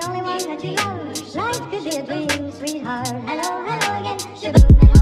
the only one that you. Life could be a dream, sweetheart. Hello, hello again. Shaboom, and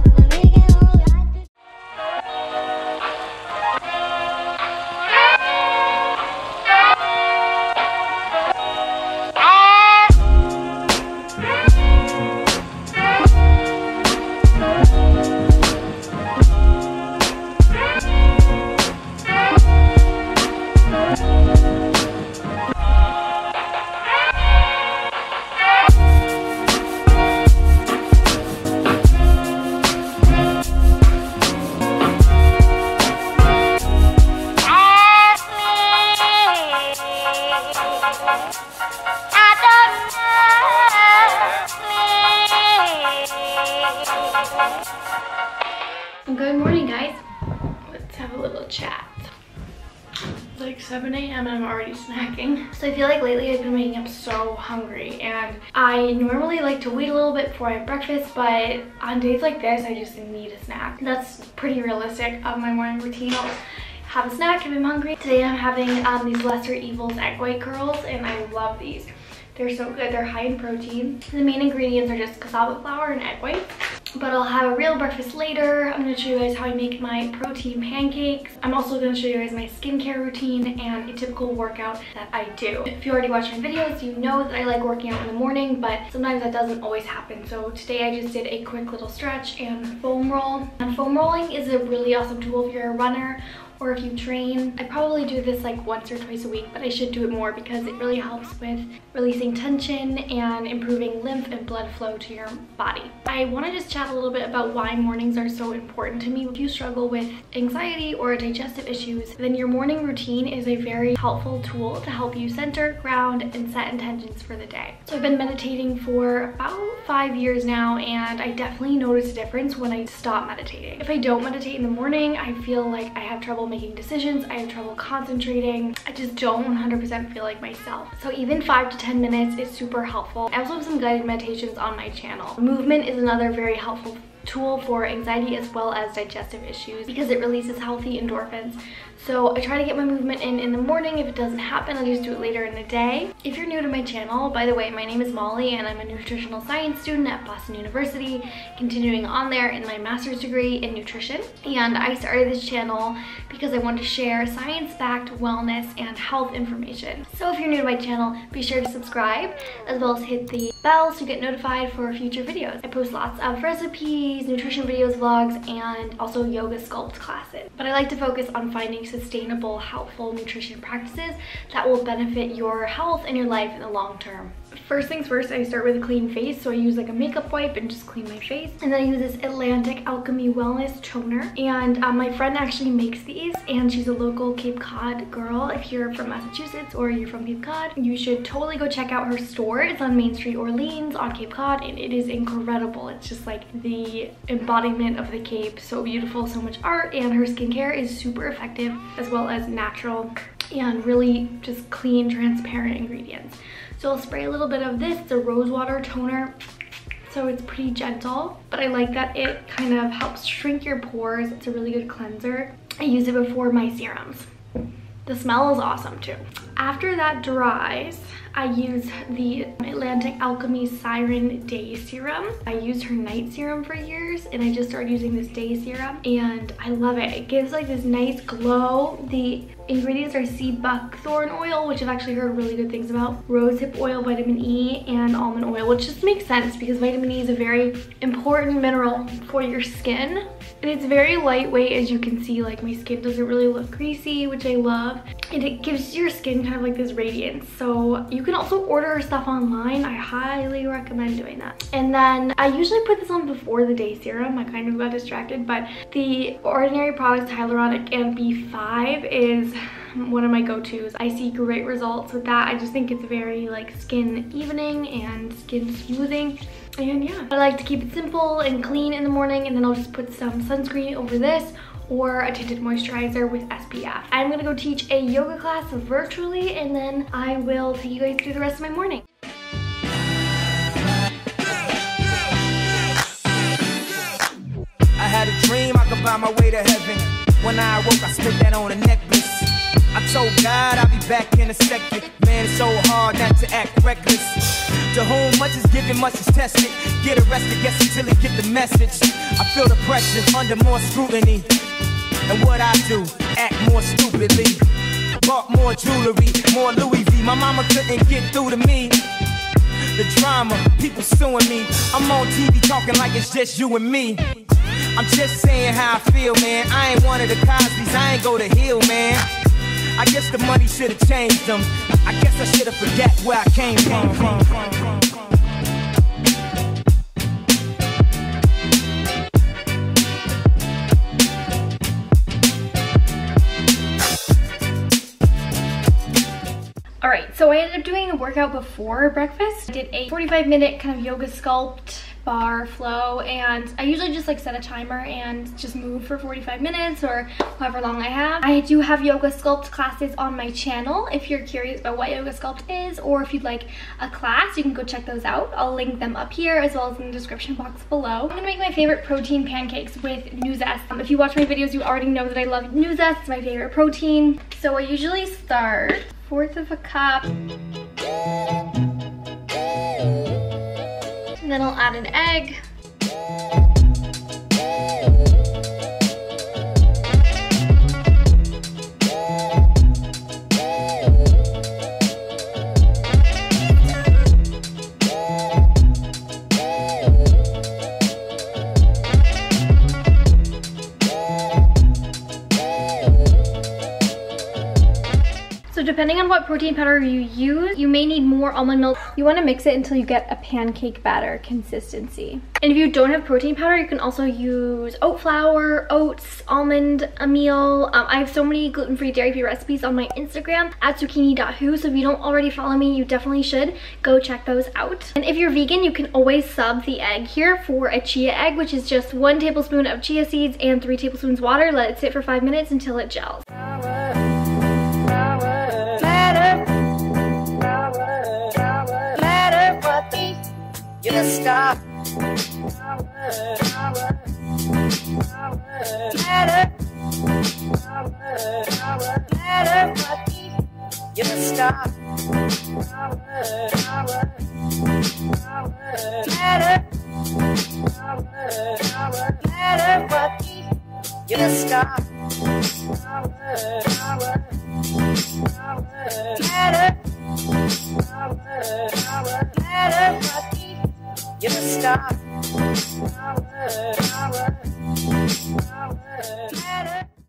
like 7 a.m. and I'm already snacking. So I feel like lately I've been waking up so hungry and I normally like to wait a little bit before I have breakfast, but on days like this, I just need a snack. That's pretty realistic of my morning routine. I'll have a snack if I'm hungry. Today I'm having um, these Lesser Evils egg white curls and I love these. They're so good. They're high in protein. The main ingredients are just cassava flour and egg whites. But I'll have a real breakfast later. I'm to show you guys how I make my protein pancakes. I'm also to show you guys my skincare routine and a typical workout that I do. If you already watch my videos, you know that I like working out in the morning, but sometimes that doesn't always happen. So today I just did a quick little stretch and foam roll. And foam rolling is a really awesome tool if you're a runner or if you train. I probably do this like once or twice a week, but I should do it more because it really helps with releasing tension and improving lymph and blood flow to your body. I want to just chat a little bit about why mornings are so important to me. If you struggle with anxiety or digestive issues, then your morning routine is a very helpful tool to help you center, ground, and set intentions for the day. So I've been meditating for about five years now, and I definitely notice a difference when I stop meditating. If I don't meditate in the morning, I feel like I have trouble making decisions, I have trouble concentrating, I just don't 100% feel like myself. So even five to 10 minutes is super helpful. I also have some guided meditations on my channel. Movement is another very helpful tool for anxiety as well as digestive issues because it releases healthy endorphins. So I try to get my movement in in the morning. If it doesn't happen, I'll just do it later in the day. If you're new to my channel, by the way, my name is Molly and I'm a nutritional science student at Boston University, continuing on there in my master's degree in nutrition. And I started this channel because I wanted to share science-backed wellness and health information. So if you're new to my channel, be sure to subscribe as well as hit the bell to get notified for future videos. I post lots of recipes, nutrition videos, vlogs, and also yoga sculpt classes. But I like to focus on finding sustainable, helpful nutrition practices that will benefit your health and your life in the long term. First things first, I start with a clean face. So I use like a makeup wipe and just clean my face. And then I use this Atlantic Alchemy Wellness Toner. And um, my friend actually makes these and she's a local Cape Cod girl. If you're from Massachusetts or you're from Cape Cod, you should totally go check out her store. It's on Main Street Orleans on Cape Cod and it is incredible. It's just like the embodiment of the Cape. So beautiful, so much art and her skincare is super effective as well as natural and really just clean, transparent ingredients. So I'll spray a little bit of this. It's a rose water toner. So it's pretty gentle, but I like that it kind of helps shrink your pores. It's a really good cleanser. I use it before my serums. The smell is awesome too. After that dries, I use the Atlantic Alchemy Siren Day Serum. I used her night serum for years and I just started using this day serum and I love it. It gives like this nice glow. The ingredients are sea buckthorn oil, which I've actually heard really good things about, rosehip oil, vitamin E, and almond oil, which just makes sense because vitamin E is a very important mineral for your skin. And it's very lightweight as you can see, like my skin doesn't really look greasy, which I love. And it gives your skin kind of like this radiance. So you can also order stuff online. I highly recommend doing that. And then I usually put this on before the day serum. I kind of got distracted, but the Ordinary Products Hyaluronic and B5 is one of my go-tos. I see great results with that. I just think it's very like skin evening and skin smoothing. And yeah, I like to keep it simple and clean in the morning and then I'll just put some sunscreen over this or a tinted moisturizer with SPF. I'm gonna go teach a yoga class virtually and then I will take you guys through the rest of my morning. I had a dream I could my way to heaven. When I I spit that on a necklace. I told God I'll be back in a second. Man, it's so hard not to act reckless. To whom much is given, much is tested. Get arrested, guess until he get the message. I feel the pressure under more scrutiny. And what I do, act more stupidly. Bought more jewelry, more Louis V. My mama couldn't get through to me. The drama, people suing me. I'm on TV talking like it's just you and me. I'm just saying how I feel, man. I ain't one of the Cosby's, I ain't go to Hill, man. I guess the money should have changed them. I guess I should have forget where I came from. All right, so I ended up doing a workout before breakfast. I did a 45 minute kind of yoga sculpt bar flow and I usually just like set a timer and just move for 45 minutes or however long I have. I do have yoga sculpt classes on my channel if you're curious about what yoga sculpt is or if you'd like a class you can go check those out. I'll link them up here as well as in the description box below. I'm gonna make my favorite protein pancakes with Nuzest. Um, if you watch my videos you already know that I love Nuzest, it's my favorite protein. So I usually start fourth of a cup then I'll add an egg. Depending on what protein powder you use, you may need more almond milk. You want to mix it until you get a pancake batter consistency. And if you don't have protein powder, you can also use oat flour, oats, almond meal. Um, I have so many gluten-free, dairy-free recipes on my Instagram at zucchini.who. So if you don't already follow me, you definitely should go check those out. And if you're vegan, you can always sub the egg here for a chia egg, which is just one tablespoon of chia seeds and three tablespoons water. Let it sit for five minutes until it gels. Just stop. Matter. Matter what you stop. Matter. Matter what you stop. Matter. Matter you just stop.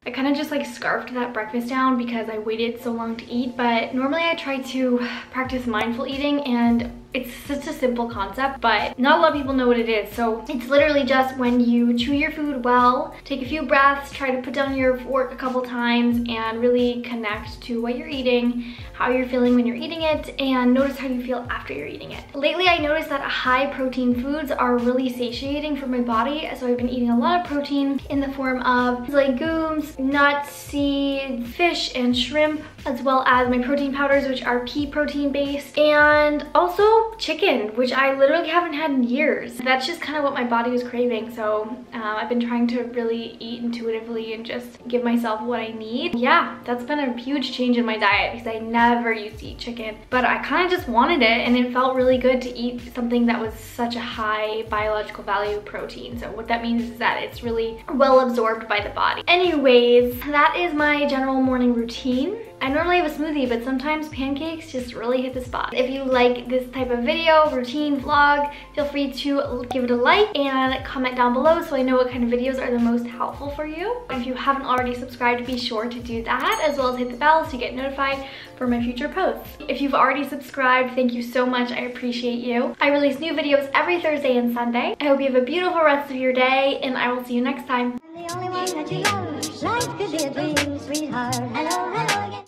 I kind of just like scarfed that breakfast down because I waited so long to eat, but normally I try to practice mindful eating and it's such a simple concept, but not a lot of people know what it is. So it's literally just when you chew your food well, take a few breaths, try to put down your fork a couple times and really connect to what you're eating, how you're feeling when you're eating it, and notice how you feel after you're eating it. Lately, I noticed that high protein foods are really satiating for my body, so I've been eating a lot of protein in the form of legumes, nuts, seeds, fish, and shrimp, as well as my protein powders, which are pea protein based, and also chicken, which I literally haven't had in years. That's just kind of what my body was craving. So uh, I've been trying to really eat intuitively and just give myself what I need. Yeah, that's been a huge change in my diet because I never used to eat chicken, but I kind of just wanted it and it felt really good to eat something that was such a high biological value protein. So what that means is that it's really well absorbed by the body. Anyways, that is my general morning routine. I normally have a smoothie, but sometimes pancakes just really hit the spot. If you like this type of video, routine, vlog, feel free to give it a like and comment down below so I know what kind of videos are the most helpful for you. If you haven't already subscribed, be sure to do that, as well as hit the bell so you get notified for my future posts. If you've already subscribed, thank you so much. I appreciate you. I release new videos every Thursday and Sunday. I hope you have a beautiful rest of your day, and I will see you next time.